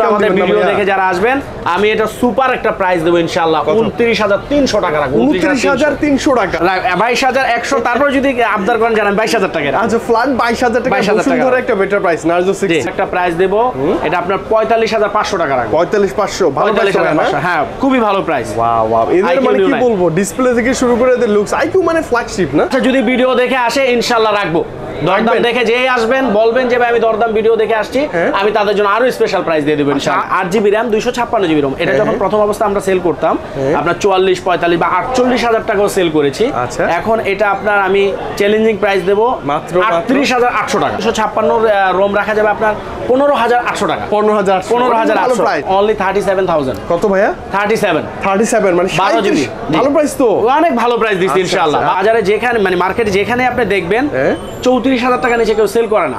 আমাদের ভিডিও দেখে যারা আসবেন আমি এটা সুপার একটা প্রাইস দেবো ইনশাল্লাহ উনত্রিশ হাজার তিনশো টাকা রাখব উনত্রিশ হাজার তিনশো। টাকা। বাইশ হাজার একশো তারপর যদি আবদার করেন জানান বাইশ হাজার টাকা। আচ্ছা ফ্ল্যাট বাইশ হাজার টাকা 22,000 টাকা। একটা বেটার প্রাইস নার্জো সিক্স একটা প্রাইস দেবো। এটা আপনার পঁয়তাল্লিশ হাজার পাঁচশো টাকা রাখব। পঁয়তাল্লিশ পাঁচশো পঁয়তাল্লিশ হাজার পাঁচশো হ্যাঁ খুবই ভালো প্রাইস ওয়াও ওয়াও এদের মানে কি বলব? ডিসপ্লে থেকে শুরু করে এদের লুকস আইকিউ মানে ফ্ল্যাগশিপ না? আচ্ছা যদি ভিডিও দেখে আসে ইনশাল্লাহ রাখব। দরদাম দেখে যেই আসবেন বলবেন যে ভাই আমি দরদাম ভিডিও দেখে আসছি। হ্যাঁ। আমি তাদের জন্য আরও স্পেশাল প্রাইস দিয়ে দেবো আট জিবি এটা যখন প্রথম অবস্থা আমরা সেল করতাম হ্যাঁ। আপনার চুয়াল্লিশ পঁয়তাল্লিশ বা আটচল্লিশ হাজার টাকাও সেল করেছি। আচ্ছা। এখন এটা আপনার আমি চ্যালেঞ্জিং প্রাইস দেবো মাত্র, আটত্রিশ হাজার আটশো টাকা। রাখা যাবে আপনার পনেরো হাজার আটশো টাকা। পনেরো হাজার পনেরো হাজার ভালো আটশো। Price only thirty seven thousand কত ভাইয়া? থার্টি সেভেন থার্টি সেভেন মানে বারো জিবি। ভালো প্রাইস তো। অনেক ভালো প্রাইস আচ্ছা, ইনশাআল্লাহ। আচ্ছা। বাজারে যেখানে মানে মার্কেটে যেখানে আপনি দেখবেন হ্যাঁ। চৌত্রিশ হাজার টাকা নিচে কেউ সেল করে না.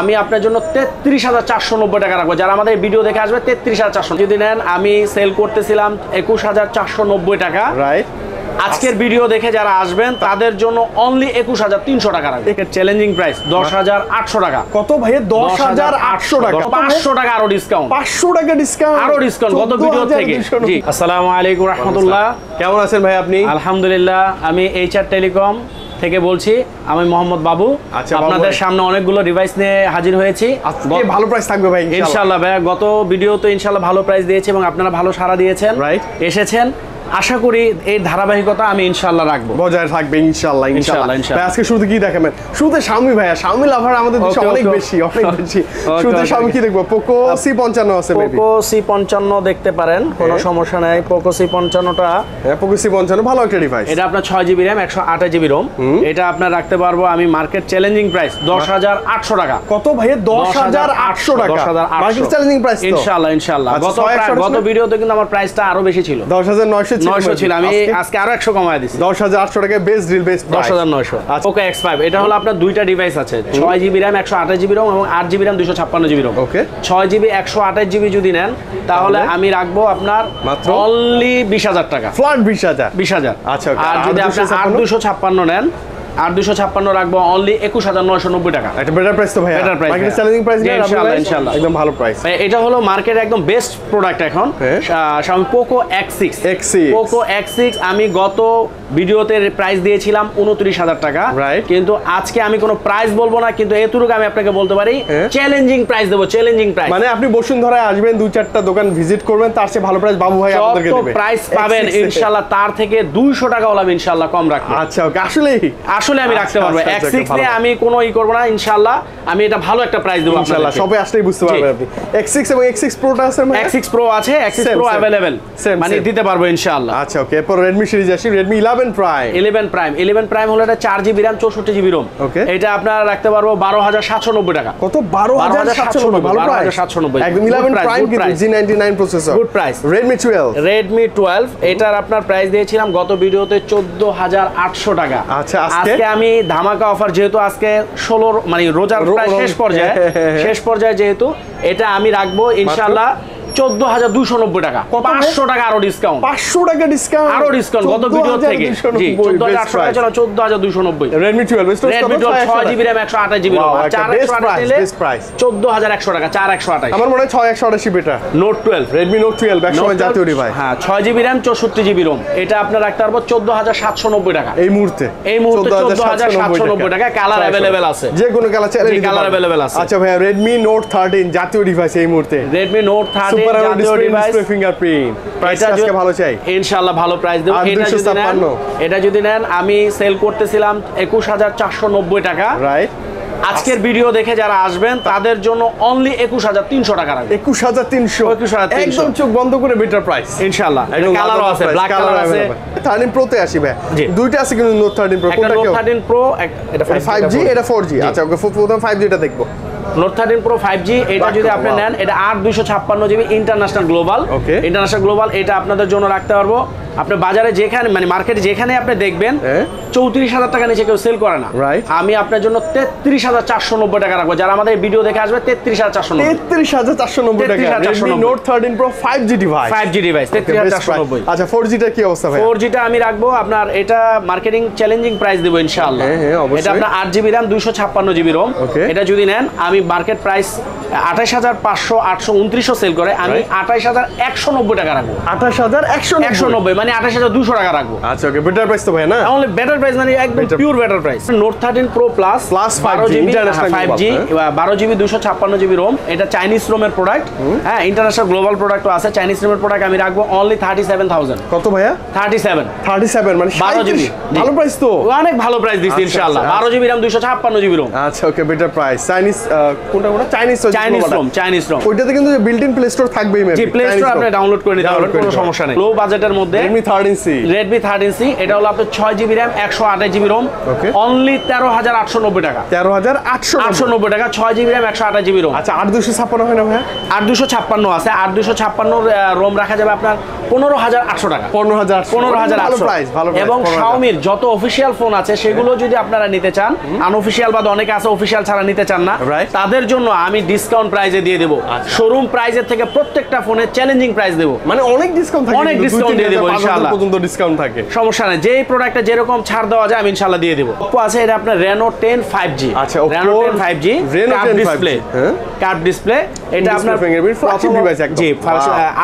আমি আপনার জন্য তেত্রিশ হাজার চারশো নব্বই টাকা রাখব। যারা আমাদের ভিডিও দেখে আসবে তেত্রিশ হাজার চারশো। যদি নেন আমি সেল করতেছিলাম একুশ হাজার চারশো নব্বই টাকা। রাইট আজকের ভিডিও দেখে যারা আসবেন তাদের জন্য অনলি একুশ হাজার তিনশো টাকা রাখব। চ্যালেঞ্জিং প্রাইস দশ হাজার আটশো টাকা। কত ভাইয়া? দশ হাজার আটশো টাকা। পাঁচশো টাকা আরও ডিসকাউন্ট পাঁচশো টাকা ডিসকাউন্ট আরও ডিসকাউন্ট গত ভিডিও থেকে। আসসালামু আলাইকুম রহমতুল্লাহ। কেমন আছেন ভাই আপনি? আলহামদুলিল্লাহ আমি এইচআর টেলিকম থেকে বলছি আমি মোহাম্মদ বাবু। আচ্ছা, আপনাদের সামনে অনেকগুলো ডিভাইস নিয়ে হাজির হয়েছি। আজকে ভালো প্রাইস থাকবে ভাই ইনশাআল্লাহ। ইনশাল্লাহ ভাই গত ভিডিওতে ইনশাল্লাহ ভালো প্রাইস দিয়েছি এবং আপনারা ভালো সাড়া দিয়েছেন। রাইট এসেছেন। আশা করি এই ধারাবাহিকতা আমি ইনশাল্লাহ রাখব। বজায় থাকবে ইনশাআল্লাহ ইনশাআল্লাহ ইনশাআল্লাহ, ইনশাআল্লাহ। আজকে শুরুতে কি দেখাবেন শুরুতে শাওমি ভাইয়া শাওমি লাভার আমাদের দেশে অনেক বেশি অনেক বেশি। শুরুতে okay. কি দেখব? পোকো সি পঞ্চান্ন আছে পোকো সি পঞ্চান্ন দেখতে পারেন কোনো হ্যাঁ। সমস্যা নাই। পোকো সি পঞ্চান্নটা হ্যাঁ পোকো সি পঞ্চান্ন ভালো একটা ডিভাইস এটা আপনার ছয় জিবি র্যাম একশো আঠাশ জিবি রোম এটা আপনার রাখতে পারব আমি মার্কেট চ্যালেঞ্জিং প্রাইস দশ হাজার আটশো টাকা। কত ভাইয়া? দশ হাজার আটশো টাকা। মার্কেট চ্যালেঞ্জিং প্রাইস তো। ইনশাআল্লাহ ইনশাআল্লাহ। আচ্ছা, গত গত? ভিডিওতে কিন্তু আমার প্রাইসটা আরও বেশি ছিল। দশ হাজার নয়শো ছিল আমি আজকে আরও কমায় টাকা আচ্ছা। ওকে এটা হলো আপনার দুইটা ডিভাইস আছে। ছয় জিবি জিবি এবং জিবি যদি নেন তাহলে? আমি রাখব আপনার মাত্র? অনলি টাকা। ফ্ল্যাট আচ্ছা, আর যদি আপনি 256 দুশো ছাপ্পান্ন নেন আট দুশো ছাপ্পান্ন রাখব অনলি একুশ হাজার নয়শো নব্বই টাকা একটা বেটার প্রাইস তো ভাইয়া Better price, market. Challenging price ইনশাআল্লাহ, ইনশাআল্লাহ। একদম ভালো প্রাইস এটা হলো মার্কেট একদম বেস্ট প্রোডাক্ট এখন হ্যাঁ। Xiaomi six X6 Poco X six আমি গত ভিডিওতে প্রাইস দিয়েছিলাম উনত্রিশ হাজার টাকা. কিন্তু আজকে আমি কোনো প্রাইস বলব না কিন্তু এতটুকু আমি আপনাকে বলতে পারি। চ্যালেঞ্জিং প্রাইস দেবো চ্যালেঞ্জিং প্রাইস মানে আপনি বসুন্ধরায় আসবেন দুই চারটা দোকান ভিজিট করবেন তার চেয়ে ভালো প্রাইস বাবু ভাই আপনাদেরকে দেবে প্রাইস পাবেন X6 এ। ইনশাল্লাহ তার থেকে দুইশো টাকা হলাম ইনশাল্লাহ কম রাখব আচ্ছা ওকে আসলেই আসলে আমি রাখতে আচ্ছা, পারব। আচ্ছা, আচ্ছা, সিক্স নিয়ে আমি কোনো ই করব না ইনশাল্লাহ আমি এটা ভালো একটা প্রাইস দেবো আপনাদেরকে। সবাই আসলেই বুঝতে পারবেন আপনি। X6 এবং X6 প্রোটা আছে মানে? এক্স সিক্স প্রো আছে এক্স সিক্স প্রো. অ্যাভেলেবেল মানে দিতে পারব ইনশাআল্লাহ। আচ্ছা ওকে এরপর রেডমি সিরিজ আসি। Redmi eleven prime eleven prime eleven prime হলো এটা চার জিবি র্যাম চৌষট্টি জিবি রোম Okay. এটা আপনারা রাখতে পারব বারো হাজার সাতশো নব্বই টাকা। কত? বারো হাজার সাতশো নব্বই ভালো প্রাইস 12,790 একদম ইলেভেন প্রাইম কিন্তু G ninety nine processor Good price. Redmi twelve Redmi twelve এটার আপনার প্রাইস দিয়েছিলাম গত ভিডিওতে চোদ্দ হাজার আটশো টাকা। আচ্ছা, আজকে? আজকে আমি ধামাকা অফার যেহেতু আজকে ষোলোর মানে রোজার শেষ পর্যায়ে। শেষ পর্যায়ে যেহেতু এটা আমি রাখব ইনশাল্লাহ চোদ্দ হাজার দুশো নব্বই টাকা? পাঁচশো টাকা আরও ডিসকাউন্ট পাঁচশো টাকা ডিসকাউন্ট আরও ডিসকাউন্ট গত ভিডিও থেকে। জি চোদ্দ হাজার আটশো টাকা চোদ্দ হাজার দুশো নব্বই। রেডমি টুয়েলভ রেডমি টুয়েলভ ছয় জিবি র্যাম একশো আঠাশ জিবি. চোদ্দ হাজার একশো টাকা চার একশো আমার মনে হয় ছয় একশো note twelve Redmi note twelve জাতীয় ডিভাইস হ্যাঁ ছয় জিবি র্যাম চৌষট্টি জিবি রোম এটা আপনার রাখতে পারব চোদ্দ হাজার সাতশো নব্বই টাকা। এই মুহূর্তে। এই মুহূর্তে 14,790 টাকা, color available আছে। যে কোনো কালার চাইলে পারবেন। available আছে। আচ্ছা ভাইয়া রেডমি নোট থার্টিন জাতীয় ডিভাইস এই মুহূর্তে। রেডমি নোট থার্টি জাতীয় ডিসপ্লে ডিসপ্লে ফিঙ্গারপ্রিন্ট প্রাইস আজকে ভালো চাই। ইনশাল্লাহ ভালো প্রাইস দেবো। এটা যদি নেন 256 এটা যদি নেন আমি সেল করতেছিলাম একুশ হাজার চারশো নব্বই টাকা। রাইট আজকের ভিডিও দেখে যারা আসবেন তাদের জন্য অনলি একুশ হাজার তিনশো টাকা রাখবে। একুশ হাজার তিনশো। 21,300 একদম চোখ বন্ধ করে বেটার প্রাইস ইনশাল্লাহ কালারও আছে ব্ল্যাক কালার আছে। থার্টিন প্রোতে আসি ভাই। দুইটা আছে কিন্তু নোট থার্টিন প্রো কোনটা থার্টিন প্রো এটা ফাইভ জি এটা ফোর জি। আচ্ছা ওকে প্রথম ফাইভ জিটা দেখব। Note thirteen pro five G এটা যদি আপনি নেন এটা আট ছাপ্পান্ন GB international global. International global এটা আপনাদের জন্য রাখতে পারব। আপনি বাজারে যেখানে মানে মার্কেটে যেখানে আপনি দেখবেন হ্যাঁ। চৌত্রিশ হাজার টাকা নিচে কেউ সেল করে না। আমি আপনার জন্য তেত্রিশ হাজার চারশো নব্বই টাকা রাখব। যারা আমাদের ভিডিও দেখে আসবে তেত্রিশ হাজার চারশো তেত্রিশ হাজার চারশো নব্বই টাকা। Note thirteen pro five G device five G device তেত্রিশ হাজার চারশো নব্বই। আচ্ছা ফোর জিটার কি অবস্থা ফোর জিটা আমি রাখব আপনার এটা মার্কেটিং চ্যালেঞ্জিং প্রাইস দেবো ইনশাআল্লাহ। হ্যাঁ, হ্যাঁ। এটা আপনার আট জিবি র্যাম দুশো ছাপ্পান্ন জিবি রোম এটা যদি নেন আমি মার্কেট প্রাইস আঠাশ হাজার পাঁচশো আটশো উনত্রিশশো সেল করে আমি. আঠাশ হাজার একশো নব্বই টাকা রাখব। আঠাশ হাজার একশো একশো নব্বই মানে আঠাশ হাজার দুশো টাকা রাখব। আচ্ছা ওকে বেটার প্রাইস তো ভাই না? তাহলে বেটার প্রাইস মানে একদম pure better price note thirteen pro plus 5G, বারো জিবি ফাইভ জি হ্যাঁ। বারো জিবি দুশো ছাপ্পান্ন জিবি রোম এটা চাইনিজ রোমের প্রোডাক্ট হ্যাঁ ইন্টারন্যাশনাল গ্লোবাল প্রোডাক্টও আছে চাইনিজ রোমের প্রোডাক্ট আমি রাখব অনলি থার্টি সেভেন থাউজেন্ড কত ভাইয়া? থার্টি সেভেন থার্টি সেভেন মানে বারো জিবি ভালো প্রাইস তো। অনেক ভালো প্রাইস দিচ্ছি আচ্ছা, ইনশাআল্লাহ। আচ্ছা, বারো জিবি র্যাম দুশো ছাপ্পান্ন জিবি রোম আচ্ছা ওকে বেটার প্রাইস চাইনিজ কোনটা কোনটা? Chinese Chinese ROM Chinese ROM ওইটাতে কিন্তু বিল্ট ইন প্লে স্টোর থাকবেই প্লে স্টোর আপনি ডাউনলোড করে নিতে পারবেন কোনো সমস্যা নেই। লো বাজেটের মধ্যে সি রেডমি থার্টিন সি এটা হলো আপনার ছয় জিবি র্যাম একশো আঠাশ জিবি রোম Okay. অনলি তেরো হাজার আটশো নব্বই টাকা। তেরো হাজার আটশো আটশো নব্বই টাকা ছয় জিবি র্যাম একশো আঠাশ জিবি রোম আচ্ছা আট দুশো ছাপ্পান্ন হয় না দুশো ছাপ্পান্ন আছে আট দুশো রাখা যাবে আপনার পনেরো হাজার আটশো টাকা। পনেরো হাজার পনেরো হাজার ভালো আটশো প্রাইস ভালো price, এবং 15,000 শাওমির যত অফিসিয়াল ফোন আছে সেগুলো যদি আপনারা নিতে চান আনঅফিসিয়াল বা অনেকে আছে অফিসিয়াল ছাড়া নিতে চান না. তাদের জন্য আমি ডিসকাউন্ট প্রাইজে দিয়ে দেবো শোরুম প্রাইজের থেকে প্রত্যেকটা ফোনে চ্যালেঞ্জিং প্রাইস দেবো মানে অনেক ডিসকাউন্ট থাকে অনেক তিন দিয়ে দেবো ইনশাআল্লাহ। পর্যন্ত ডিসকাউন্ট থাকে সমস্যা নেই যেই প্রোডাক্টে যেরকম ছাড় দেওয়া যায় আমি ইনশাল্লাহ দিয়ে দেবো Oppo আছে এটা আপনার রেনো টেন ফাইভ জি আচ্ছা, Reno ten five G Reno 10 display হ্যাঁ? কার্ভ ডিসপ্লে এটা আপনার flagship প্রথম- device একদম। জি.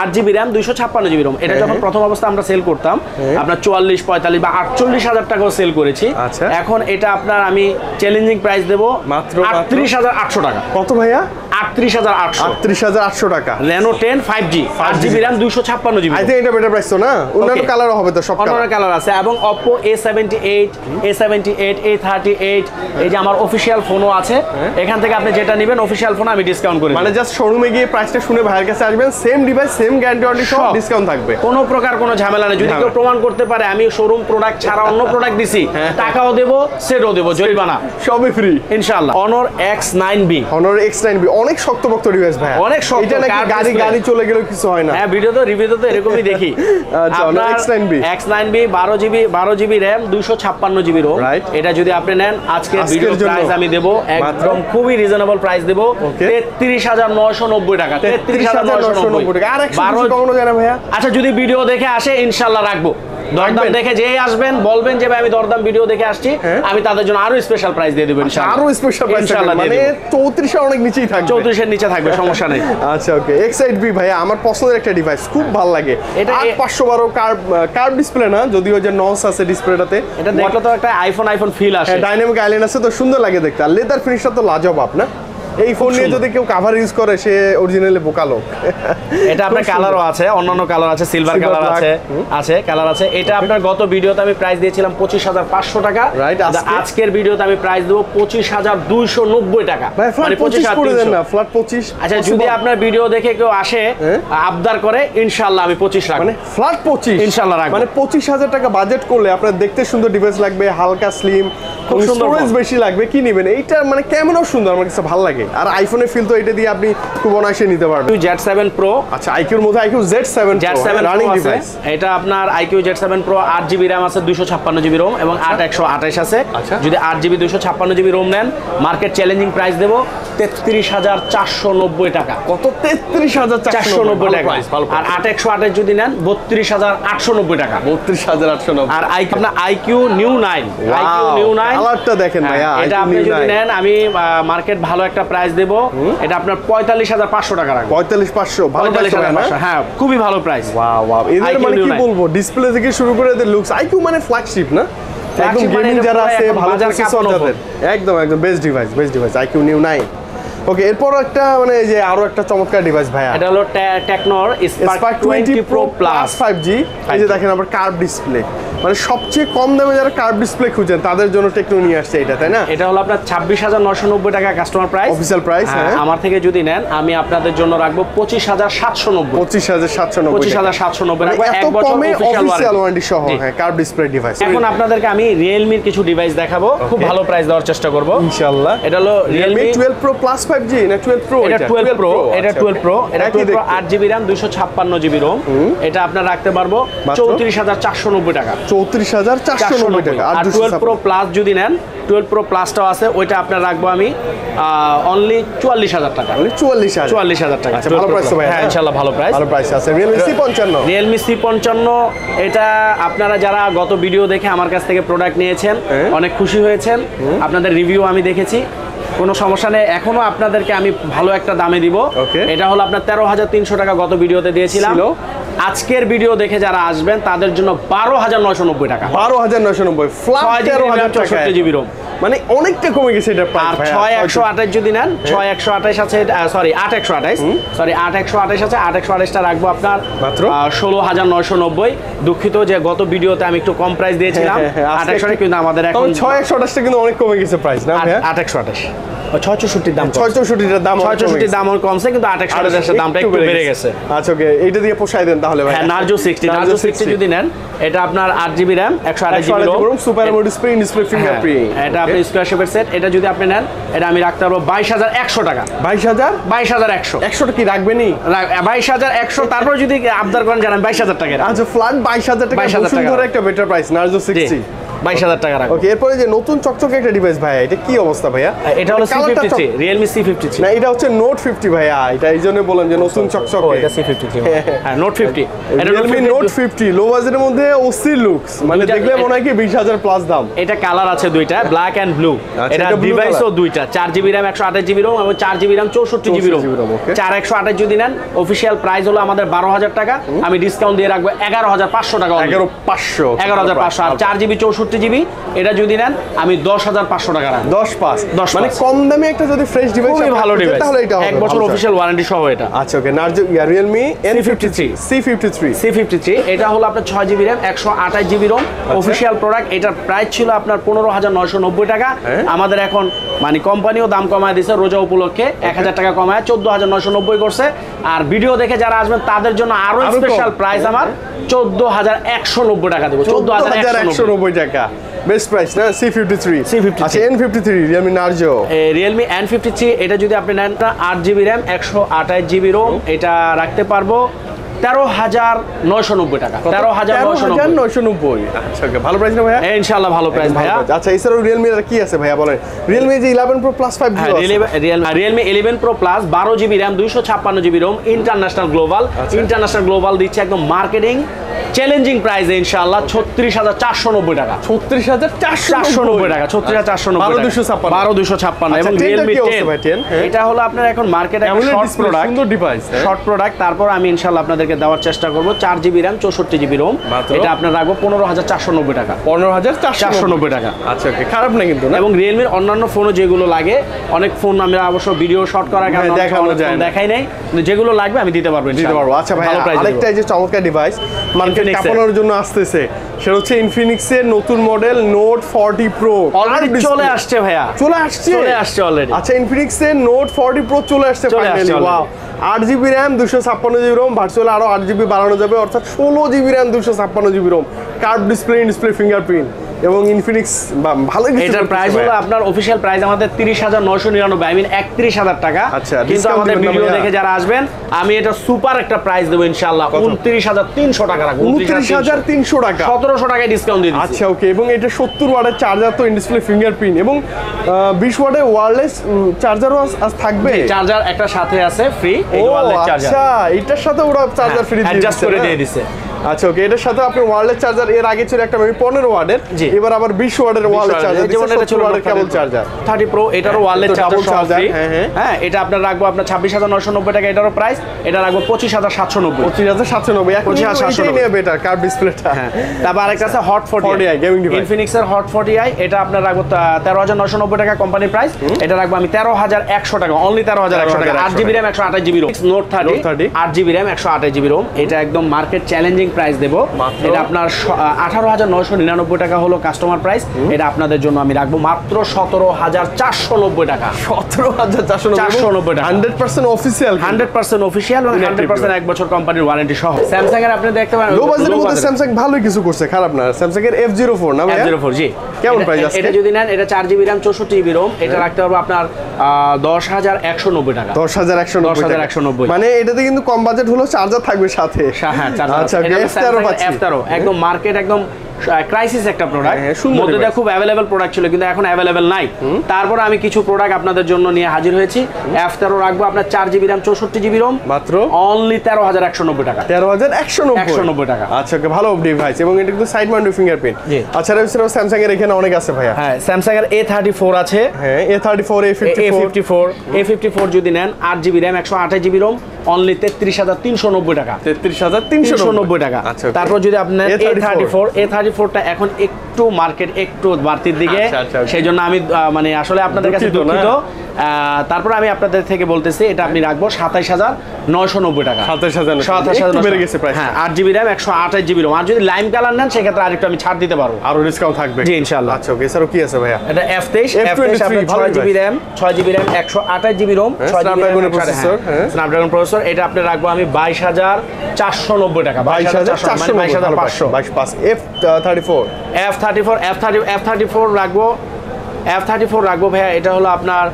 আট জিবি র্যাম দুইশো ছাপ্পান্ন জিবি রোম এটা হ্যাঁ, যখন হ্যাঁ। প্রথম অবস্থা আমরা সেল করতাম আপনার চুয়াল্লিশ পঁয়তাল্লিশ বা আটচল্লিশ হাজার টাকাও সেল করেছি আচ্ছা। এখন এটা আপনার আমি চ্যালেঞ্জিং প্রাইস দেবো মাত্র, আটত্রিশ হাজার আটশো টাকা। কত ভাইয়া? আটত্রিশ হাজার আটশো। আটত্রিশ হাজার আটশো টাকা। রেনো টেন ফাইভ জি আট জিবি র্যাম দুইশো ছাপ্পান্ন জিবি আই এটা বেটার প্রাইস তো না? অন্যান্য কালারও হবে তো সব অন্যান্য কালার কালার আছে এবং Oppo A seventy eight A seventy eight A thirty eight এই যে আমার অফিসিয়াল ফোনও আছে। এখান থেকে আপনি যেটা নেবেন অফিসিয়াল ফোন আমি ডিসকাউন্ট করে মানে জাস্ট শোরুমে গিয়ে প্রাইসটা শুনে ভাইয়ের কাছে আসবেন same device same guarantee warranty সব। ডিসকাউন্ট থাকবে। কোনো প্রকার কোনো ঝামেলা নেই। যদি কেউ প্রমাণ করতে পারে আমি শোরুম প্রোডাক্ট ছাড়া অন্য প্রোডাক্ট দিছি হ্যাঁ। টাকাও দেবো সেটও দেবো জরিমানা। সবই ফ্রি ইনশাল্লাহ Honor X nine B Honor X nine B অনেক শক্তপোক্ত ভাই অনেক শক্ত, এটা নাকি গাড়ি গাড়ি চলে গেলেও কিছু হয় না। হ্যাঁ ভিডিও তো রিভিউ তো এরকমই দেখি। আচ্ছা, Honor X9B X nine B বারো জিবি বারো জিবি র্যাম দুইশো ছাপ্পান্ন জিবি রোম Right. এটা যদি আপনি নেন আজকের ভিডিও প্রাইস আমি দেবো একদম খুবই রিজনেবল প্রাইস দেবো। Okay. তেত্রিশ হাজার নয়শো নব্বই টাকা তেত্রিশ হাজার নয়শো নব্বই। টাকা। আর কমানো ভাইয়া? আচ্ছা যদি ভিডিও দেখে আসে ইনশাল্লাহ রাখব। দরদাম দেখে যেই আসবেন বলবেন যে ভাই আমি দরদাম ভিডিও দেখে আসছি। হ্যাঁ। আমি তাদের জন্য আরও স্পেশাল প্রাইস দিয়ে দেবো আরও স্পেশাল প্রাইস মানে দেবো। চৌত্রিশের অনেক নিচেই থাকবে। চৌত্রিশের নিচে থাকবে সমস্যা নেই। আচ্ছা ওকে এক্সাইট বি ভাইয়া আমার পছন্দের একটা ডিভাইস খুব ভালো লাগে। এটা এটা এ- পাঁচশো বারো কার্ভ কার্ভ ডিসপ্লে না যদিও যে নস আছে ডিসপ্লেটাতে এটা দেখলে তো একটা আইফোন আইফোন ফিল আসে। ডাইনামিক আইল্যান্ড আছে তো সুন্দর লাগে দেখতে। আর লেদার ফিনিশটা তো লাজবাব না? এই ফোন নিয়ে যদি কেউ কাভার ইউজ করে সে অরিজিনালি বোকা লোক। এটা আপনার কালারও আছে অন্যান্য কালার আছে সিলভার কালার আছে আছে কালার আছে। এটা আপনার গত ভিডিওতে আমি প্রাইস দিয়েছিলাম পঁচিশ হাজার পাঁচশো টাকা। রাইট? আজকের ভিডিওতে আমি প্রাইস দেবো পঁচিশ হাজার দুইশো নব্বই টাকা। মানে পঁচিশ করে দেন না ফ্ল্যাট পঁচিশ আচ্ছা যদি আপনার ভিডিও দেখে কেউ আসে হ্যাঁ? আবদার করে ইনশাল্লাহ আমি পঁচিশ রাখব। মানে ফ্ল্যাট পঁচিশ? ইনশাল্লাহ রাখব। মানে পঁচিশ হাজার টাকা বাজেট করলে আপনার দেখতে সুন্দর ডিভাইস লাগবে হালকা স্লিম খুব সুন্দর বেশি লাগবে কি নেবেন? এইটা মানে ক্যামেরাও সুন্দর আমার কাছে ভালো লাগে। আর আইফোনের ফিল তো এটা দিয়ে আপনি খুব অনায়াসে নিতে পারবেন। জেড সেভেন প্রো আচ্ছা আইকিউর মধ্যে iQOO Z seven Z seven running device এটা আপনার আইকিউ জেড সেভেন প্রো আট জিবি র্যাম আছে দুশো ছাপ্পান্ন জিবি রোম এবং আট একশো আঠাশ আছে। আচ্ছা। যদি আট জিবি দুশো ছাপ্পান্ন জিবি রোম নেন মার্কেট চ্যালেঞ্জিং প্রাইস দেবো তেত্রিশ হাজার চারশো নব্বই টাকা। কত? তেত্রিশ হাজার চারশো নব্বই। টাকা আর আট একশো আঠাশ যদি নেন বত্রিশ হাজার আটশো নব্বই টাকা। বত্রিশ হাজার আটশো নব্বই। আর আইকিউ আপনার iQOO neo nine iQOO neo nine দেখেন ভাইয়া, এটা আপনি যদি নেন আমি মার্কেট ভালো একটা প্রাইস দেবো। এটা আপনার পঁয়তাল্লিশ হাজার পাঁচশো টাকা রাখব। পঁয়তাল্লিশ পাঁচশো পঁয়তাল্লিশ হাজার পাঁচশো হ্যাঁ খুবই ভালো প্রাইস এদের মানে কি বলব? ডিসপ্লে থেকে শুরু করে এদের লুকস আইকিউ মানে ফ্ল্যাগশিপ না? একদম মানে গেমিং যারা আছে ভালো প্রসেসর একদম একদম best device best device iQOO neo nine okay এরপর একটা মানে এই যে আরও একটা চমৎকার ডিভাইস ভাইয়া। এটা হলো টেকনোর spark spark 20 twenty pro plus plus five G এই যে দেখেন আবার কার্ভ ডিসপ্লে মানে সবচেয়ে কম দামে যারা কার্ভ ডিসপ্লে খুঁজেন তাদের জন্য টেকনো নিয়ে আসছে এটা তাই না? এটা হলো আপনার ছাব্বিশ হাজার নশো নব্বই টাকা কাস্টমার প্রাইস price, হ্যাঁ। আমার থেকে যদি নেন আমি আপনাদের জন্য রাখব পঁচিশ হাজার সাতশো নব্বই। পঁচিশ হাজার সাতশো নব্বই পঁচিশ হাজার সাতশো নব্বই রাখব মানে এত এক বছর অফিসিয়াল অফিসিয়াল ওয়ারেন্টি সহ হ্যাঁ কার্ভ ডিসপ্লে ডিভাইস এখন আপনাদেরকে আমি রিয়েলমির কিছু ডিভাইস দেখাবো খুব ভালো প্রাইস দেওয়ার চেষ্টা করব। ইনশাআল্লাহ। এটা হলো Realme twelve pro plus five G না টুয়েলভ প্রো এটা টুয়েলভ প্রো এটা টুয়েলভ প্রো এটা একই টুয়েলভ প্রো আট জিবি র্যাম দুশো ছাপ্পান্ন জিবি রোম এটা আপনার রাখতে পারব চৌত্রিশ হাজার চারশো নব্বই টাকা। চৌত্রিশ হাজার চারশো নব্বই টাকা। আর টুয়েলভ প্রো প্লাস যদি নেন টুয়েলভ প্রো প্লাসটাও আছে ওইটা আপনার রাখব আমি অনলি চুয়াল্লিশ হাজার টাকা। চুয়াল্লিশ চুয়াল্লিশ হাজার টাকা। আচ্ছা, ভালো হ্যাঁ হ্যাঁ? ইনশাল্লাহ ভালো প্রাইস ভালো প্রাইস আছে। রিয়েলমি সি পঞ্চান্ন। রিয়েলমি সি পঞ্চান্ন এটা আপনারা যারা গত ভিডিও দেখে আমার কাছ থেকে প্রোডাক্ট নিয়েছেন হ্যাঁ। অনেক খুশি হয়েছেন। আপনাদের রিভিউ আমি দেখেছি। কোনো সমস্যা নেই এখনও আপনাদেরকে আমি ভালো একটা দামে দিব. এটা হলো আপনার তেরো হাজার তিনশো টাকা গত ভিডিওতে দিয়েছিলাম। ছিল। আজকের ভিডিও দেখে যারা আসবেন তাদের জন্য বারো হাজার নয়শো নব্বই টাকা। বারো হাজার নয়শো নব্বই। জিবি চৌষট্টি জিবি রোম মানে অনেকটা কমে গেছে এটা আর ছয় একশো আঠাশ যদি নেন ছয় একশো আঠাশ আছে সরি আট একশো আঠাশ। সরি আট একশো আঠাশ আছে আট একশো আঠাশটা রাখব আপনার। মাত্র? ষোলো হাজার নয়শো নব্বই। দুঃখিত যে গত ভিডিওতে আমি একটু কম প্রাইস দিয়েছিলাম। আট একশো কিন্তু আমাদের এখন ছয় একশো আঠাশটা কিন্তু অনেক কমে গেছে প্রাইস না আট একশো আঠাশ। ছয় চৌষট্টির দাম ছয় চৌষট্টিটার দাম ছয় চৌষট্টির দাম আমার কমছে কিন্তু আট একশো আঠাশের দামটা একটু বেড়ে গেছে। আচ্ছা ওকে এইটা দিয়ে পোষায় দেন তাহলে ভাই। হ্যাঁ নার্জো সিক্সটি নার্জো সিক্সটি যদি নেন এটা আপনার আট জিবি র্যাম একশো আঠাশ জিবি রোম সুপার এমো ডিসপ্লে ডিসপ্লে ফিঙ্গারপ্রিন্ট এটা আপনি স্কোয়ার শেপের সেট এটা যদি আপনি নেন এটা আমি রাখতে পারব বাইশ হাজার একশো টাকা। বাইশ হাজার? বাইশ হাজার একশো। একশোটা কি রাখবেনি বাইশ হাজার একশো তারপর যদি আবদার করেন জানেন বাইশ হাজার টাকা আচ্ছা ফ্ল্যাট বাইশ হাজার টাকা 22,000 টাকা। সুন্দর একটা বেটার প্রাইস নার্জো সিক্সটি বাইশ হাজার টাকা রাখব। ওকে এরপরে যে নতুন চকচকে একটা ডিভাইস ভাইয়া এটা কি অবস্থা ভাইয়া? এটা হলো C fifty three Realme C fifty three না এটা হচ্ছে নোট ফিফটি ভাইয়া এটা এই জন্য বললাম যে নতুন ও এটা সি ফিফটি থ্রি হ্যাঁ নোট ফিফটি এটা রিয়েলমি নোট ফিফটি লো বাজেটের মধ্যে ওসি লুকস মানে দেখলে মনে হয় কি বিশ হাজার প্লাস দাম। এটা কালার আছে দুইটা ব্ল্যাক অ্যান্ড ব্লু আচ্ছা, এটা ডিভাইসও দুইটা চার জিবি র্যাম একশো আঠাশ জিবি রোম এবং চার জিবি র্যাম চৌষট্টি জিবি রোম 64 GB চার একশো আঠাশ যদি নেন অফিসিয়াল প্রাইস হলো আমাদের বারো হাজার টাকা। আমি ডিসকাউন্ট দিয়ে রাখব এগারো হাজার পাঁচশো টাকা। এগারো পাঁচশো। এগারো হাজার পাঁচশো আর চার জিবি চৌষট্টি জিবি এটা যদি নেন আমি দশ হাজার পাঁচশো টাকা রাখব দশ পাঁচ। 10 মানে কম দামে একটা যদি ফ্রেশ ডিভাইস খুবই ভালো ডিভাইস তাহলে এটা এক বছর অফিসিয়াল ওয়ারেন্টি সহ এটা। আচ্ছা okay Narzo Realme N fifty C53 C fifty three C fifty three এটা হলো আপনার ছয় জিবি র্যাম একশো আঠাশ জিবি রোম অফিসিয়াল প্রোডাক্ট এটার প্রাইস ছিল আপনার পনেরো হাজার নয়শো নব্বই টাকা। হ্যাঁ। আমাদের এখন মানে কোম্পানিও দাম কমায় দিছে রোজা উপলক্ষে এক হাজার টাকা কমায় চোদ্দ হাজার নয়শো নব্বই করছে। আর ভিডিও দেখে যারা আসবেন তাদের জন্য আরও স্পেশাল প্রাইস আমার চোদ্দ হাজার একশো নব্বই টাকা দেবো চোদ্দ হাজার একশো নব্বই। টাকা। বেস্ট প্রাইস না? সি ফিফটি থ্রি C53 আচ্ছা N fifty three Realme Narzo Realme N fifty three এটা যদি আপনি নেন আট জিবি র্যাম একশো আঠাশ জিবি রোম এটা রাখতে পারব। তেরো হাজার নয়শো নব্বই টাকা। তেরো হাজার নয়শো নব্বই। আচ্ছা ভালো প্রাইস না ভাইয়া? ইনশাল্লাহ ভালো প্রাইস ভাইয়া। আচ্ছা এছাড়াও রিয়েলমি কি আছে ভাইয়া বলেন? রিয়েলমি যে ইলেভেন প্রো প্লাস ফাইভ হ্যাঁ রিয়েলমি ইলেভেন প্রো প্লাস বারো জিবি র্যাম দুইশো ছাপ্পান্ন GB ROM international global. International global দিচ্ছে একদম মার্কেটিং চ্যালেঞ্জিং প্রাইসে ইনশাআল্লাহ ছত্রিশ হাজার চারশো নব্বই টাকা। ছত্রিশ হাজার চারশো নব্বই টাকা ছত্রিশ হাজার চারশো নব্বই দুশো ছাপ্পান্ন। বারো দুশো ছাপ্পান্ন আচ্ছা, এবং 10 রিয়েলমি 10? হ্যাঁ। এটা হলো আপনার এখন মার্কেটে শর্ট প্রোডাক্ট সুন্দর ডিভাইস শর্ট প্রোডাক্ট তারপর আমি ইনশাল্লাহ আপনাদেরকে দেওয়ার চেষ্টা করব। চার জিবি র্যাম চৌষট্টি জিবি রোম এটা আপনার রাখব পনেরো হাজার চারশো নব্বই টাকা। পনেরো হাজার চারশো নব্বই টাকা। আচ্ছা ওকে খারাপ না কিন্তু এবং রিয়েলমির অন্যান্য ফোনও যেগুলো লাগে অনেক ফোন আমরা অবশ্য ভিডিও শর্ট করার কারণে হ্যাঁ, দেখানো যায় না। দেখাই নাই। যেগুলো লাগবে আমি দিতে পারব দিতে ইনশাআল্লাহ। পারব। আচ্ছা ভাই আরেকটা এই যে চমৎকার ডিভাইস মার্কেট কাঁপানোর জন্য আসতেছে সেটা হচ্ছে ইনফিনিক্সের নতুন model note forty pro already চলে আসছে ভাইয়া। চলে আসছে? চলে আসছে অলরেডি আচ্ছা ইনফিনিক্সের নোট ফর্টি প্রো চলে আসছে ফাইনালি ওয়াও আট জিবি র্যাম দুশো ছাপ্পান্ন জিবি রোম ভার্চুয়াল আরও আট জিবি বাড়ানো যাবে অর্থাৎ ষোলো জিবি র্যাম দুশো ছাপ্পান্ন GB ROM curve display display fingerprint এবং ইনফিনিক্স ভালো কিছু এটার প্রাইস হলো আপনার অফিসিয়াল প্রাইস আমাদের তিরিশ হাজার নয়শো নিরানব্বই আই মিন একত্রিশ হাজার টাকা। আচ্ছা, কিন্তু আমাদের ভিডিও দেখে যারা আসবেন আমি এটা সুপার একটা প্রাইস দেবো হাজার তিনশো টাকা রাখব উনত্রিশ হাজার তিনশো টাকা। সতেরোশো টাকায় ডিসকাউন্ট দিয়ে দিচ্ছি। আচ্ছা ওকে এবং এটা সত্তর ওয়াটের চার্জার তো ডিসপ্লে ফিঙ্গারপ্রিন্ট এবং বিশ ওয়াটের ওয়্যারলেস চার্জারও আজ থাকবে? চার্জার একটা সাথে আছে ফ্রি ও আচ্ছা এটার সাথে ওরা চার্জার ফ্রি দিয়ে অ্যাডজাস্ট করে দিয়ে দিছে আচ্ছা ওকে এটার সাথে আপনি ওয়্যারলেস চার্জার এর আগে ছিল একটা মেবি পনেরো ওয়াটের এবার আবার বিশ ওয়াটের ওয়্যারলেস চার্জার যেমন এটা ছিল ওয়াটের কেবল চার্জার থার্টি প্রো এটারও ওয়ারলেস চার্জার ফ্রি হ্যাঁ, এটা আপনার রাখব আপনার ছাব্বিশ হাজার নয়শো নব্বই টাকা এটারও প্রাইস এটা রাখব পঁচিশ হাজার সাতশো নব্বই। পঁচিশ হাজার সাতশো নব্বই এখন 25,790 এটাই নেবে বেটার কার ডিসপ্লেটা হ্যাঁ তারপর আরেকটা আছে hot forty 40i gaming device। ইনফিনিক্সের হট ফোর্টি আই এটা আপনার রাখব তেরো হাজার নয়শো নব্বই টাকা কোম্পানির প্রাইস এটা রাখব আমি তেরো হাজার একশো টাকা অনলি তেরো হাজার একশো টাকা। আট জিবি র্যাম একশো আঠাশ GB ROM note thirty Note 30 আট জিবি র্যাম একশো আঠাশ জিবি রোম এটা একদম মার্কেট চ্যালেঞ্জিং প্রাইস দেবো। এটা আপনার আঠারো হাজার নয়শো নিরানব্বই টাকা হলো কাস্টমার প্রাইস এটা আপনাদের জন্য আমি রাখব মাত্র সতেরো হাজার চারশো নব্বই টাকা। সতেরো হাজার চারশো 490 টাকা। Hundred percent official hundred percent official এবং হান্ড্রেড পার্সেন্ট এক বছর কোম্পানির ওয়ারেন্টি সহ। স্যামসাং এর আপনি দেখতে পারেন লো বাজেটের মধ্যে স্যামসাং ভালোই কিছু করছে খারাপ না। স্যামসাং এর এফ জিরো ফোর না ভাইয়া জিরো ফোর জি। কেমন price আজকে? এটা যদি নেন এটা চার জিবি র্যাম চৌষট্টি জিবি রোম এটা রাখতে পারব আপনার দশ হাজার একশো নব্বই টাকা। দশ হাজার একশো নব্বই 10,190 মানে এটাতে কিন্তু কম বাজেট হলো চার্জার থাকবে সাথে। হ্যাঁ আচ্ছা এফ তেরো একদম মার্কেট একদম ক্রাইসিস একটা প্রোডাক্ট হ্যাঁ, সুন্দর খুব অ্যাভেলেবেল প্রোডাক্ট ছিল কিন্তু এখন অ্যাভেলেবেল নাই। তারপর আমি কিছু প্রোডাক্ট আপনাদের জন্য নিয়ে হাজির হয়েছি। এফ তেরো রাখব আপনার চার জিবি র্যাম চৌষট্টি জিবি রোম মাত্র? অনলি তেরো হাজার একশো নব্বই টাকা। তেরো হাজার একশো নব্বই? 190 টাকা। আচ্ছা ভালো ডিভাইস এবং এটা কিন্তু সাইড মাউন্টেড ফিঙ্গারপ্রিন্ট জি। আচ্ছা এছাড়াও স্যামসাং এর এখানে অনেক আছে ভাইয়া। হ্যাঁ স্যামসাং এর এ থার্টি ফোর আছে। হ্যাঁ A thirty four A fifty A four fifty four A fifty four যদি নেন আট জিবি র্যাম একশো আঠাশ জিবি রোম অনলি তেত্রিশ হাজার তিনশো নব্বই টাকা। তেত্রিশ হাজার তিনশো নব্বই টাকা। আচ্ছা তারপর যদি আপনার A thirty four A thirty ফোরটা এখন একটু মার্কেট একটু বাড়তির দিকে আচ্ছা, আচ্ছা। সেই জন্য আমি মানে আসলে আপনাদের কাছে দুঃখিত তারপর আমি আপনাদের থেকে বলতেছি এটা আপনি রাখব সাতাইশ হাজার নয়শো নব্বই টাকা। সাতাশ হাজার সাতাশ হাজার বেড়ে গেছে প্রাইস হ্যাঁ আট জিবি র্যাম একশো আঠাশ জিবি রোম আর যদি লাইম কালার নেন সেক্ষেত্রে আরেকটু আমি ছাড় দিতে পারব। আরও ডিসকাউন্ট থাকবে। জি, ইনশাআল্লাহ। আচ্ছা ওকে এছাড়াও কি আছে ভাইয়া? এটা এফ তেইশ এফ তেইশ আপনার ভালো ছয় জিবি র্যাম ছয় জিবি র্যাম একশো আঠাশ জিবি রোম processor, হ্যাঁ। স্ন্যাপড্রাগন প্রসেসর এটা আপনি রাখব আমি বাইশ হাজার চারশো নব্বই টাকা। বাইশ হাজার চারশো বাইশ হাজার পাঁচশো বাইশ পাঁচ F thirty four F thirty four F thirty F thirty four রাখব এফ থার্টি ফোর রাখব ভাইয়া এটা হলো আপনার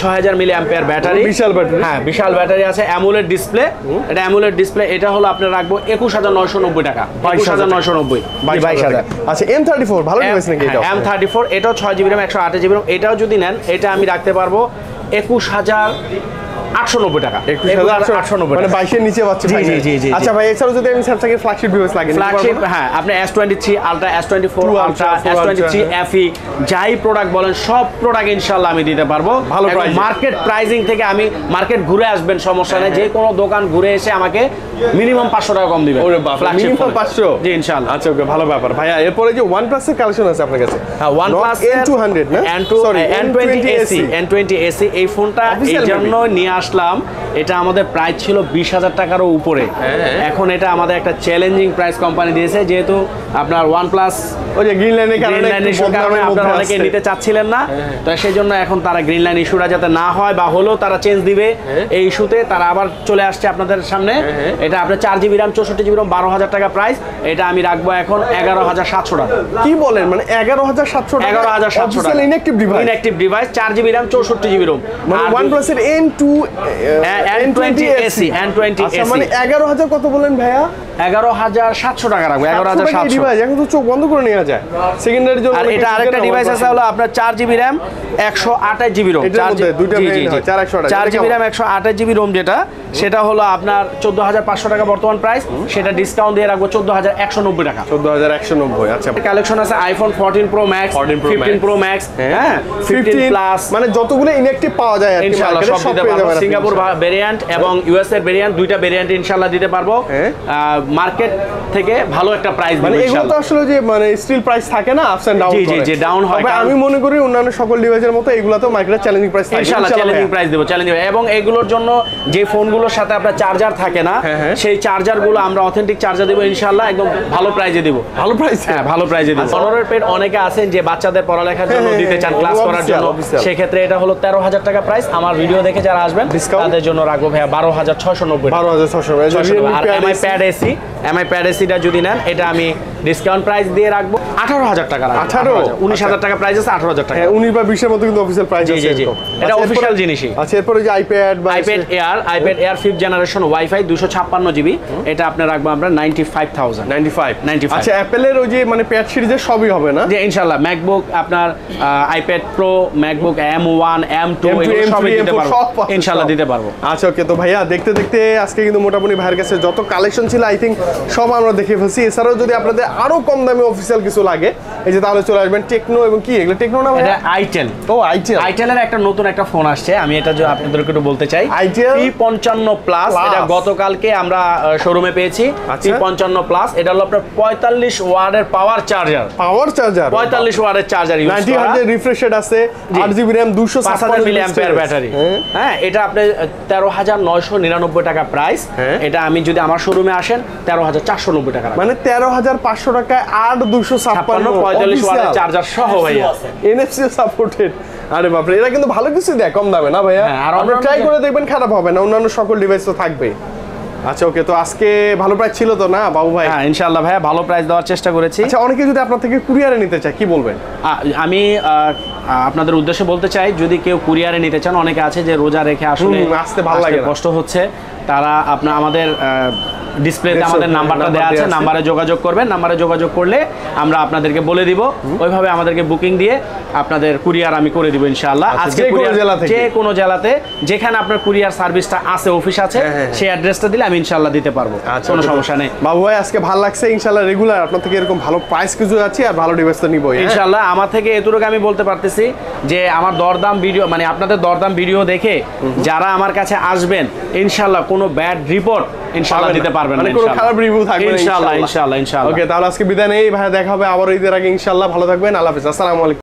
ছয় হাজার মিলি অ্যাম্পিয়ার ব্যাটারি বিশাল ব্যাটারি হ্যাঁ বিশাল ব্যাটারি আছে অ্যামুলেট ডিসপ্লে এটা অ্যামুলেট ডিসপ্লে এটা হলো আপনার রাখব একুশ হাজার নয়শো নব্বই টাকা। বাইশ হাজার নয়শো নব্বই। বাইশ হাজার। আচ্ছা এম থার্টি ফোর ভালো ডিভাইস নাকি এটা এম থার্টি ফোর এটাও ছয় জিবি র্যাম একশো আঠাশ জিবি র্যাম এটাও যদি নেন এটা আমি রাখতে পারব একুশ হাজার আটশো নব্বই টাকা। একুশ হাজার আটশো নব্বই মানে বাইশের নিচে পাচ্ছি জি, জি, জি, জি, আচ্ছা ভাই এছাড়াও যদি আমি স্যামসাং এর ফ্ল্যাগশিপ ডিভাইস লাগে ফ্ল্যাগশিপ হ্যাঁ আপনি S twenty three ultra S twenty four ultra S twenty three Ultra, যাই প্রোডাক্ট বলেন সব প্রোডাক্ট ইনশাল্লাহ আমি দিতে পারব। ভালো মার্কেট প্রাইসিং থেকে আমি মার্কেট ঘুরে আসবেন সমস্যা নেই। যে কোনো দোকান ঘুরে এসে আমাকে মিনিমাম পাঁচশো টাকা কম দিবেন। ওরে বাপ মিনিমাম পাঁচশো? জি ইনশাল্লাহ আচ্ছা ওকে ভালো ব্যাপার। ভাইয়া এরপরে যে ওয়ান প্লাস এর কালেকশন আছে আপনার কাছে? হ্যাঁ OnePlus N two hundred না? N two N twenty SE N twenty SE এই ফোনটা এই জন্য নিয়ে আসলাম এটা আমাদের প্রাইস ছিল বিশ হাজার টাকারও উপরে। এখন এটা আমাদের একটা চ্যালেঞ্জিং প্রাইস কোম্পানি দিয়েছে যেহেতু আপনার ওয়ান প্লাস ওই যে গ্রিন লাইনের কারণে কারণে আপনারা অনেকে নিতে চাচ্ছিলেন না। তো সেই জন্য এখন তারা গ্রিন লাইন ইস্যুটা যাতে না হয় বা হলেও তারা চেঞ্জ দিবে এই ইস্যুতে তারা আবার চলে আসছে আপনাদের সামনে। এটা আপনার চার জিবি র্যাম চৌষট্টি জিবি র্যাম বারো হাজার টাকা প্রাইস এটা আমি রাখব এখন এগারো হাজার সাতশো টাকা। কি বলেন? মানে এগারো হাজার সাতশো এগারো হাজার সাতশো টাকা। ইনঅ্যাক্টিভ ডিভাইস ইনঅ্যাক্টিভ ডিভাইস চার জিবি র্যাম চৌষট্টি জিবি রোম মানে ওয়ান প্লাস এর N two N twenty SE N twenty SE এগারো হাজার কত বলেন ভাইয়া? এগারো হাজার সাতশো টাকা রাখব এগারো হাজার সাতশো। এখন তো চোখ বন্ধ করে নেওয়া যায়। সেকেন্ডারি জন্য আর এটা আরেকটা ডিভাইস আছে হলো আপনার চার জিবি র্যাম একশো আঠাশ জিবি রোম এটার মধ্যে দুইটা variant চার একশো আঠাশ। চার এটা জিবি র্যাম একশো আঠাশ জিবি রোম যেটা সেটা হলো আপনার চোদ্দ হাজার পাঁচশো টাকা বর্তমান প্রাইস সেটা ডিসকাউন্ট দিয়ে রাখব চোদ্দ হাজার একশো নব্বই টাকা। চোদ্দ হাজার একশো নব্বই আচ্ছা। কালেকশন আছে iPhone fourteen pro max fifteen pro max হ্যাঁ ফিফটিন প্লাস মানে যতগুলো ইনঅ্যাক্টিভ পাওয়া যায় ইনশাআল্লাহ সব পেয়ে যাবেন। আপনি সিঙ্গাপুর। ভেরিয়েন্ট এবং ইউএস এর ভেরিয়েন্ট দুইটা ভেরিয়েন্ট ইনশাআল্লাহ দিতে পারব। হ্যাঁ। মার্কেট থেকে ভালো একটা প্রাইস মানে এগুলো তো আসলে যে মানে স্টিল প্রাইস থাকে না আপস এন্ড ডাউন জি, জি, জি, down হয়, আমি মনে করি অন্যান্য সকল ডিভাইসের মতো এগুলাতেও মার্কেটে চ্যালেঞ্জিং প্রাইস থাকে ইনশাআল্লাহ চ্যালেঞ্জিং প্রাইস দেবো চ্যালেঞ্জিং এবং এগুলোর জন্য যে ফোনগুলোর সাথে আপনার চার্জার থাকে না হ্যাঁ, হ্যাঁ। সেই চার্জারগুলো আমরা অথেন্টিক চার্জার দেবো ইনশাআল্লাহ একদম ভালো প্রাইজে দেবো। ভালো প্রাইস হ্যাঁ ভালো প্রাইজে দেবো। পনেরোর পেট অনেকে আছেন যে বাচ্চাদের পড়ালেখার জন্য হ্যাঁ, দিতে চান হ্যাঁ, ক্লাস হ্যাঁ, করার জন্য। সেক্ষেত্রে এটা হলো তেরো হাজার টাকা প্রাইস আমার ভিডিও দেখে যারা আসবেন Discount? তাদের জন্য রাখব ভাইয়া বারো হাজার ছশো নব্বই বারো হাজার ছশো আর Mi pad SE Mi pad এসিটা যদি নেন এটা আমি ডিসকাউন্ট প্রাইস দিয়ে রাখব। আঠারো হাজার টাকা আঠারো? 18? উনিশ হাজার টাকা প্রাইস আছে আঠারো হাজার টাকা। হ্যাঁ উনিশ বা বিশের মতো কিন্তু অফিসিয়াল প্রাইস জি, জি। এটা আচ্ছা, official এরপরে- জিনিসই। আচ্ছা এরপরে যে আইপ্যাড বা iPad air iPad air fifth generation WiFi দুশো ছাপ্পান্ন জিবি এটা আপনার রাখব আমরা নাইনটি ফাইভ থাউজেন্ড 95 95 আচ্ছা অ্যাপেলের ওই যে মানে প্যাড সিরিজের সবই হবে না? যে ইনশাল্লাহ ম্যাকবুক আপনার iPad pro MacBook M one M two M2, সবই M3, দিতে M4 পারব। সব ইনশাল্লাহ দিতে পারব। আচ্ছা ওকে তো ভাইয়া দেখতে দেখতে আজকে কিন্তু মোটামুটি ভাইয়ের কাছে যত কালেকশন ছিল আই থিঙ্ক সব আমরা দেখে ফেলছি। এছাড়াও যদি আপনাদের আরও কম দামে অফিসিয়াল কিছু লাগে এই যে তাহলে চলে আসবেন টেকনো এবং কি? এগুলো টেকনো না এটা আইটেল ও আইটেল আইটেলের একটা নতুন একটা ফোন আসছে। আমি এটা যে আপনাদেরকে একটু বলতে চাই Itel পি পঞ্চান্ন প্লাস এটা গতকালকে আমরা শোরুমে পেয়েছি। আচ্ছা। পি পঞ্চান্ন প্লাস এটা হলো আপনার পঁয়তাল্লিশ ওয়ার্ডের পাওয়ার চার্জার পাওয়ার চার্জার পঁয়তাল্লিশ ওয়ার্ডের চার্জার ইউজ নাইনটি করা। হাজার রিফ্রেশ রেট আছে আট জিবি র্যাম দুশো পাঁচ হাজার মিলি অ্যাম্পিয়ার ব্যাটারি হ্যাঁ। এটা আপনি তেরো হাজার নয়শো নিরানব্বই টাকা প্রাইস হ্যাঁ। এটা আমি যদি আমার শোরুমে আসেন তেরো হাজার চারশো নব্বই টাকা মানে তেরো হাজার পাঁচশো টাকায় আট দুশো ছাপ্পান্ন ছাপ্পান্ন পঁয়তাল্লিশ চার্জার সহ ভাইয়া। এনএফসি সাপোর্টেড আরে বাপরে এরা কিন্তু ভালো কিছু দেয় কম দামে না ভাইয়া? হ্যাঁ, আর আপনি অন্যান্য ট্রাই করে দেখবেন খারাপ হবে না অন্যান্য সকল ডিভাইস তো থাকবে আচ্ছা ওকে তো আজকে ভালো প্রাইস ছিল তো না বাবু ভাই? হ্যাঁ ইনশাল্লাহ ভাইয়া ভালো প্রাইস দেওয়ার চেষ্টা করেছি। আচ্ছা অনেকে যদি আপনার থেকে কুরিয়ারে নিতে চায় কি বলবেন? আমি আহ, আপনাদের উদ্দেশ্যে বলতে চাই যদি কেউ কুরিয়ারে নিতে চান অনেকে আছে যে রোজা রেখে আসলে আসতে ভালো লাগে কষ্ট হচ্ছে। তারা আপনার আমাদের ডিসপ্লেতে আমাদের নাম্বারটা দেওয়া আছে নাম্বারে যোগাযোগ করবেন নাম্বারে যোগাযোগ করলে আমরা আপনাদেরকে বলে দিব। ওইভাবে আমাদেরকে বুকিং দিয়ে আপনাদের কুরিয়ার আমি করে দিব ইনশাআল্লাহ। আচ্ছা, আজকে যে কোনো জেলা থেকে? যে কোনো জেলাতে যেখানে আপনার কুরিয়ার সার্ভিসটা আছে অফিস আছে হ্যাঁ, হ্যাঁ, হ্যাঁ। সেই অ্যাড্রেসটা দিলে আমি ইনশাআল্লাহ দিতে পারব। আচ্ছা কোনো সমস্যা নেই। বাবু ভাই আজকে ভালো লাগছে ইনশাল্লাহ রেগুলার আপনার থেকে এরকম ভালো প্রাইস কিছু আছে আর ভালো ডিভাইস তো নিবই হ্যাঁ? ইনশাল্লাহ আমার থেকে এতটুকু আমি বলতে পারতেছি যে আমার দরদাম ভিডিও মানে আপনাদের দরদাম ভিডিও দেখে যারা আমার কাছে আসবেন ইনশাল্লাহ কোনো ব্যাড রিপোর্ট না। দিতে পারবেন মানে না, কোনো খারাপ রিভিউ থাকবে না ইনশাআল্লাহ ইনশাআল্লাহ ইনশাআল্লাহ ওকে তাহলে আজকে বিদায় নেই। ভাই দেখা হবে আবার ঈদের আগে ইনশাআল্লাহ ভালো থাকবেন। আল্লাহ হাফেজ। আসসালামু আলাইকুম।